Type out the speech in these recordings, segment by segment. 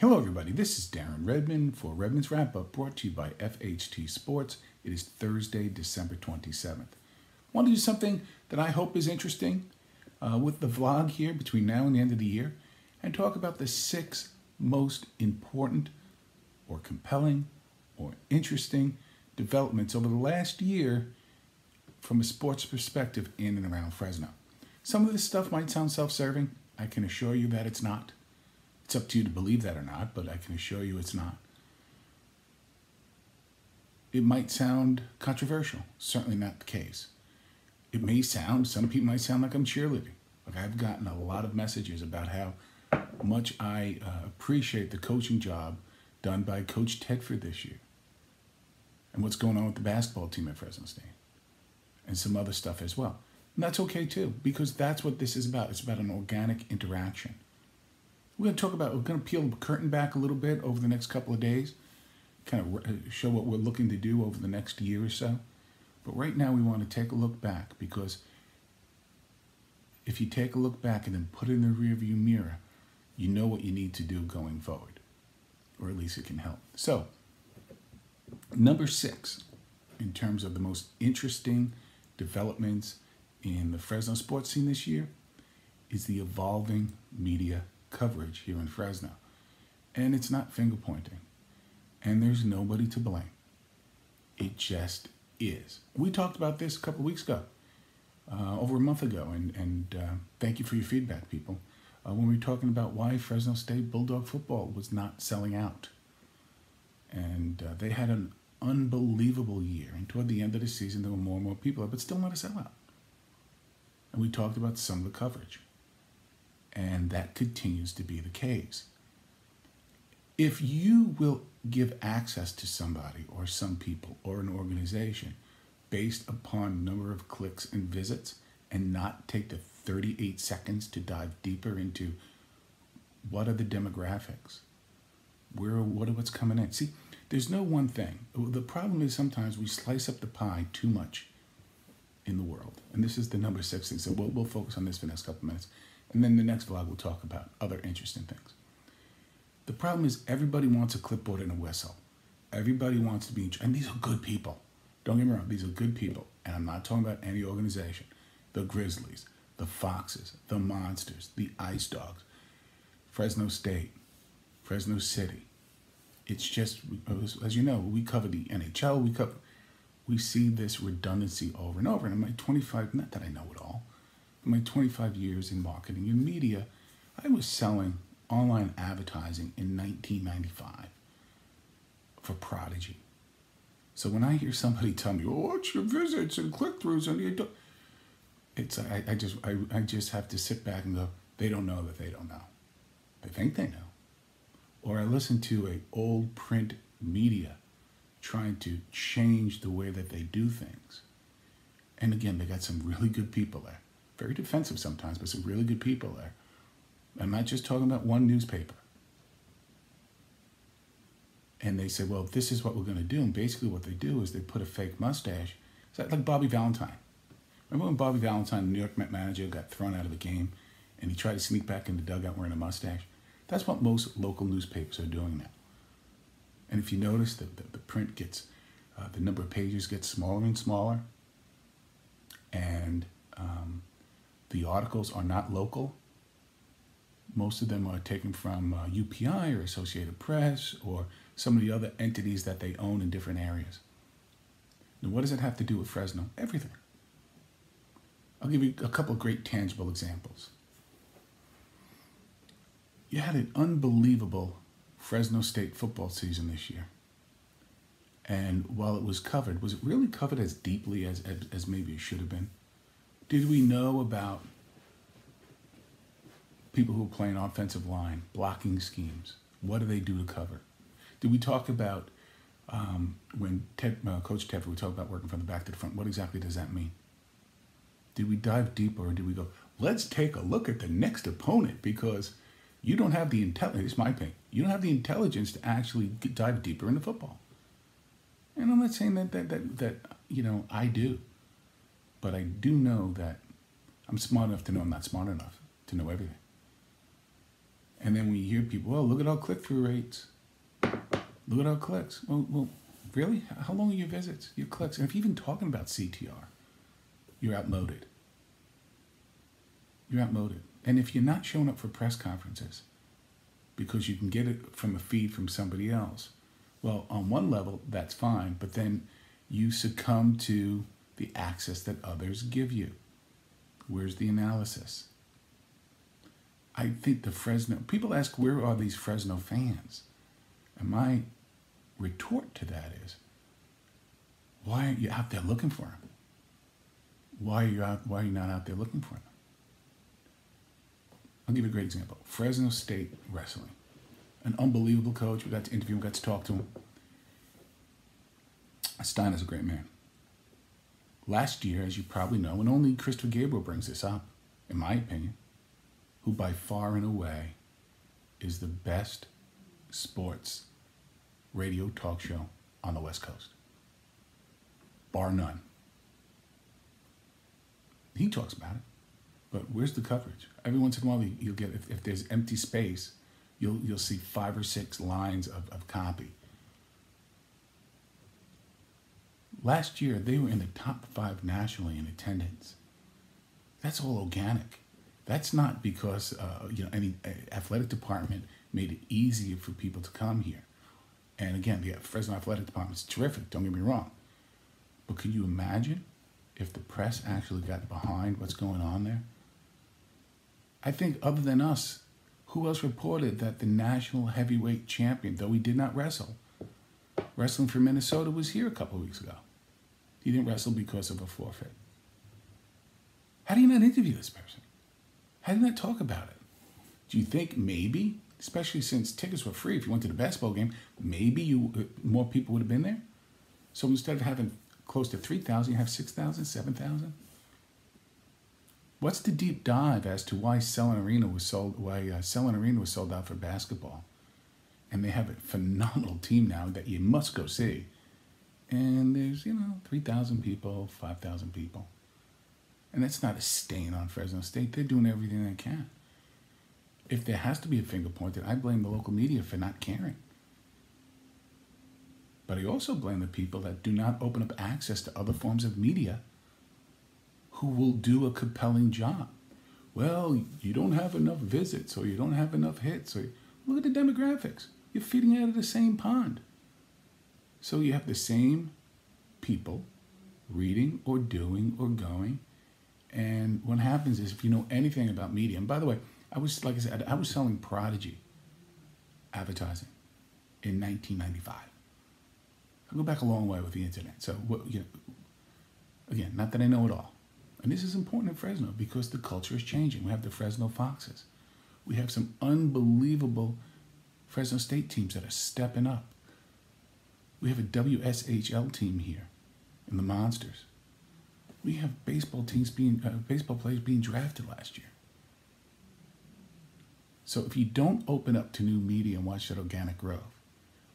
Hello, everybody. This is Darren Redmond for Redmond's Wrap Up, brought to you by FHT Sports. It is Thursday, December 27th. Want to do something that I hope is interesting uh, with the vlog here between now and the end of the year and talk about the six most important or compelling or interesting developments over the last year from a sports perspective in and around Fresno. Some of this stuff might sound self serving. I can assure you that it's not. It's up to you to believe that or not, but I can assure you it's not. It might sound controversial, certainly not the case. It may sound, some people might sound like I'm cheerleading. Like I've gotten a lot of messages about how much I uh, appreciate the coaching job done by Coach Tedford this year and what's going on with the basketball team at Fresno State and some other stuff as well. And that's okay too, because that's what this is about. It's about an organic interaction. We're going to talk about, we're going to peel the curtain back a little bit over the next couple of days, kind of uh, show what we're looking to do over the next year or so. But right now, we want to take a look back because if you take a look back and then put it in the rearview mirror, you know what you need to do going forward, or at least it can help. So, number six, in terms of the most interesting developments in the Fresno sports scene this year, is the evolving media coverage here in Fresno. And it's not finger pointing. And there's nobody to blame. It just is. We talked about this a couple weeks ago, uh, over a month ago, and, and uh, thank you for your feedback, people. Uh, when we were talking about why Fresno State Bulldog football was not selling out. And uh, they had an unbelievable year. And toward the end of the season, there were more and more people, but still not a sellout. And we talked about some of the coverage. And that continues to be the case. If you will give access to somebody or some people or an organization based upon number of clicks and visits and not take the 38 seconds to dive deeper into what are the demographics? Where what are what's coming in? See, there's no one thing. The problem is sometimes we slice up the pie too much in the world. And this is the number six thing. So we'll, we'll focus on this for the next couple minutes. And then the next vlog, we'll talk about other interesting things. The problem is everybody wants a clipboard and a whistle. Everybody wants to be, and these are good people. Don't get me wrong, these are good people. And I'm not talking about any organization. The Grizzlies, the Foxes, the Monsters, the Ice Dogs, Fresno State, Fresno City. It's just, as you know, we cover the NHL, we cover, we see this redundancy over and over. And I'm my 25, not that I know it all, my 25 years in marketing and media, I was selling online advertising in 1995 for Prodigy. So when I hear somebody tell me, "Oh, what's your visits and click-throughs?" and you do, it's I, I just I, I just have to sit back and go, they don't know that they don't know. They think they know. Or I listen to a old print media trying to change the way that they do things. And again, they got some really good people there very defensive sometimes, but some really good people there. I'm not just talking about one newspaper. And they say, well, this is what we're going to do. And basically, what they do is they put a fake mustache. It's like Bobby Valentine. Remember when Bobby Valentine, the New York Met manager, got thrown out of the game and he tried to sneak back in the dugout wearing a mustache? That's what most local newspapers are doing now. And if you notice, the, the, the print gets, uh, the number of pages gets smaller and smaller. And um, the articles are not local. Most of them are taken from uh, UPI or Associated Press or some of the other entities that they own in different areas. Now, what does it have to do with Fresno? Everything. I'll give you a couple great tangible examples. You had an unbelievable Fresno State football season this year. And while it was covered, was it really covered as deeply as, as, as maybe it should have been? Did we know about people who are playing offensive line, blocking schemes? What do they do to cover? Did we talk about um, when Ted, uh, Coach Tedford, we talk about working from the back to the front? What exactly does that mean? Did we dive deeper or did we go, let's take a look at the next opponent because you don't have the intelligence, it's my opinion, you don't have the intelligence to actually dive deeper into football. And I'm not saying that, that, that, that you know, I do. But I do know that I'm smart enough to know I'm not smart enough to know everything. And then we hear people, well, look at our click through rates. Look at our clicks. Well, well, really? How long are your visits, your clicks? And if you're even talking about CTR, you're outmoded. You're outmoded. And if you're not showing up for press conferences because you can get it from a feed from somebody else, well, on one level, that's fine, but then you succumb to the access that others give you. Where's the analysis? I think the Fresno, people ask, where are these Fresno fans? And my retort to that is, why aren't you out there looking for them? Why are you out, why are you not out there looking for them? I'll give you a great example. Fresno State Wrestling. An unbelievable coach. We got to interview him, got to talk to him. Stein is a great man. Last year, as you probably know, and only Christopher Gabriel brings this up, in my opinion, who by far and away is the best sports radio talk show on the West Coast. Bar none. He talks about it, but where's the coverage? Every once in a while, you'll get, if, if there's empty space, you'll, you'll see five or six lines of, of copy. Last year, they were in the top five nationally in attendance. That's all organic. That's not because uh, you know any uh, athletic department made it easier for people to come here. And again, the Fresno athletic department is terrific. Don't get me wrong, but can you imagine if the press actually got behind what's going on there? I think other than us, who else reported that the national heavyweight champion, though he did not wrestle, wrestling for Minnesota, was here a couple weeks ago? He didn't wrestle because of a forfeit. How do you not interview this person? How do you not talk about it? Do you think maybe, especially since tickets were free, if you went to the basketball game, maybe you uh, more people would have been there? So instead of having close to 3,000, you have 6,000, 7,000? What's the deep dive as to why Selland Arena was sold? Why uh, Arena was sold out for basketball, and they have a phenomenal team now that you must go see. And there's you know three thousand people, five thousand people, and that's not a stain on Fresno State. They're doing everything they can. If there has to be a finger pointed, I blame the local media for not caring. But I also blame the people that do not open up access to other forms of media who will do a compelling job. Well, you don't have enough visits or you don't have enough hits or look at the demographics. You're feeding out of the same pond. So you have the same people reading or doing or going. And what happens is if you know anything about media, and by the way, I was like I said, I was selling Prodigy advertising in 1995. I go back a long way with the internet. So what you know, again, not that I know it all. And this is important in Fresno because the culture is changing. We have the Fresno Foxes. We have some unbelievable Fresno State teams that are stepping up. We have a WSHL team here in the Monsters. We have baseball teams being uh, baseball players being drafted last year. So if you don't open up to new media and watch that organic growth,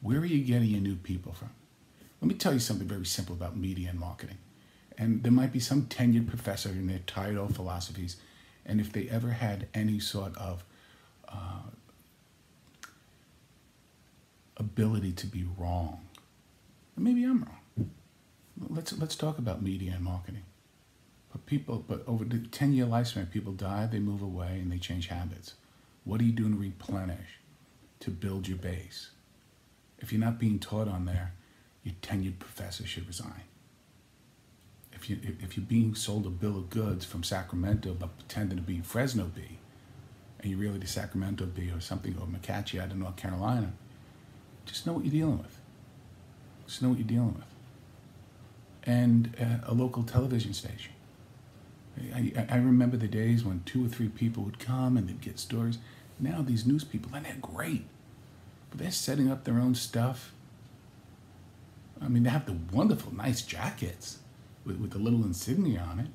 where are you getting your new people from? Let me tell you something very simple about media and marketing and there might be some tenured professor in their title philosophies, and if they ever had any sort of uh, ability to be wrong, maybe I'm wrong. Let's let's talk about media and marketing. But people, but over the ten year lifespan, people die, they move away, and they change habits. What are you doing to replenish, to build your base? If you're not being taught on there, your tenured professor should resign if you if you're being sold a bill of goods from Sacramento but pretending to be Fresno Bee, and you're really the Sacramento Bee or something or McClatchy out of North Carolina, just know what you're dealing with. Just know what you're dealing with. And uh, a local television station. I, I, I remember the days when two or three people would come and they'd get stories. Now these news people, and they're great, but they're setting up their own stuff. I mean, they have the wonderful, nice jackets with, with a little insignia on it.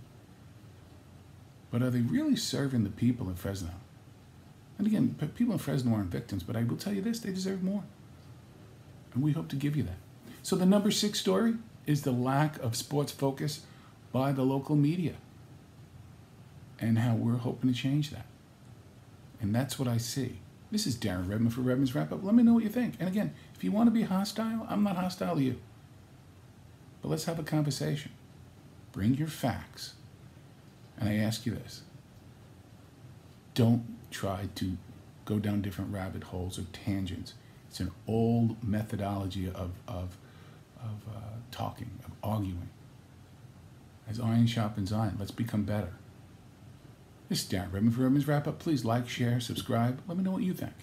But are they really serving the people in Fresno? And again, people in Fresno aren't victims, but I will tell you this they deserve more. And we hope to give you that. So, the number six story is the lack of sports focus by the local media and how we're hoping to change that. And that's what I see. This is Darren Redmond for Redmond's Wrap Up. Let me know what you think. And again, if you want to be hostile, I'm not hostile to you. But let's have a conversation. Bring your facts. And I ask you this don't try to go down different rabbit holes or tangents. It's an old methodology of, of, of uh, talking, of arguing. As iron sharpens iron, let's become better. This is Darren Redmond for Redmond's Wrap Up. Please like, share, subscribe. Let me know what you think.